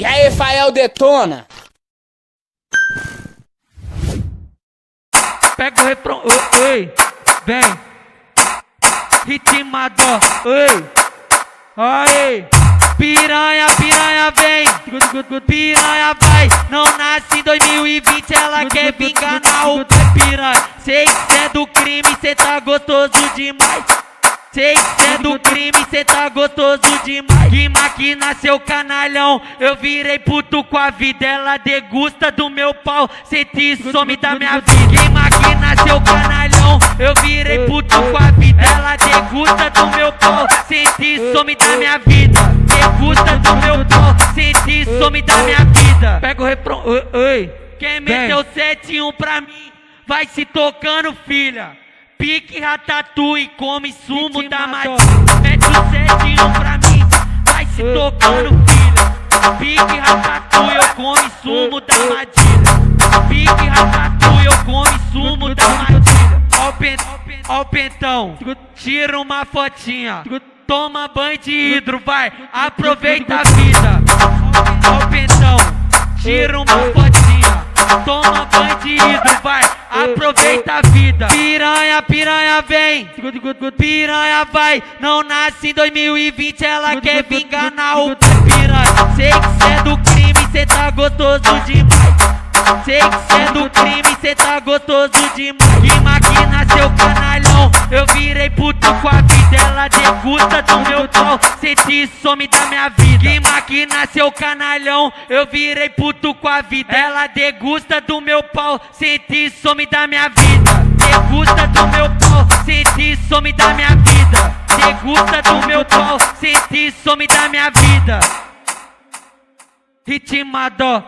E aí, Fael detona? Pega o refrão, oi, oi, vem. Ritmador, oi, aí. Piranha, piranha vem, piranha vai. Não nasce em 2020, ela quer vir enganar o piranha. Sei que cê é do crime, cê tá gostoso demais. Cê é do crime, cê tá gostoso demais. Que máquina, seu canalhão. Eu virei puto com a vida. Ela degusta do meu pau. Cê te some da minha vida. Que máquina, seu canalhão. Eu virei puto com a vida. Ela degusta do meu pau. Cê te some da minha vida. Degusta do meu pau. Cê te some da minha vida. Pega o refrão. Oi. Quem meteu 7-1 pra mim, vai se tocando, filha. Pique ratatouille, come sumo da matilha. Mete o 7-1 pra mim, vai se tocando, filha. Pique ratatouille, eu come sumo da matilha. Pique ratatouille, eu come sumo da matilha. Ó o pen- ó o pentão, tira uma fotinha. Toma banho de hidro, vai, aproveita a vida. Ó o pentão, tira uma fotinha. Toma banho de hidro, vai, aproveita a vida. Piranha, piranha vem, piranha vai. Não nasce em 2020, ela quer vir enganar o piranha. Sei que cê é do crime, cê tá gostoso demais. Sei que cê é do crime, cê tá gostoso demais. Que máquina, seu canalhão. Eu virei puto com a vida, ela degusta do meu pau. Cê te some da minha vida. Que máquina, seu canalhão. Eu virei puto com a vida, ela degusta do meu pau. Cê te some da minha vida. Degusta do meu pau, cê te some da minha vida. Degusta do meu pau, cê te some da minha vida. Ritmador.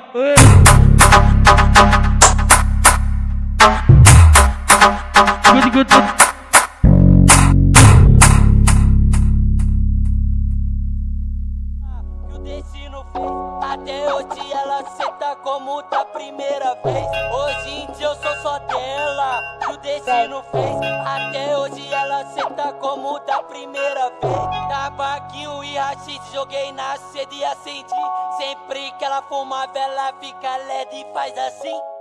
Good, good, good. Até hoje ela senta como da primeira vez. Hoje em dia eu sou só dela, que o destino fez. Até hoje ela senta como da primeira vez. Tabaquinho e rachis, joguei na sede e acendi. Sempre que ela fuma, ela fica led e faz assim.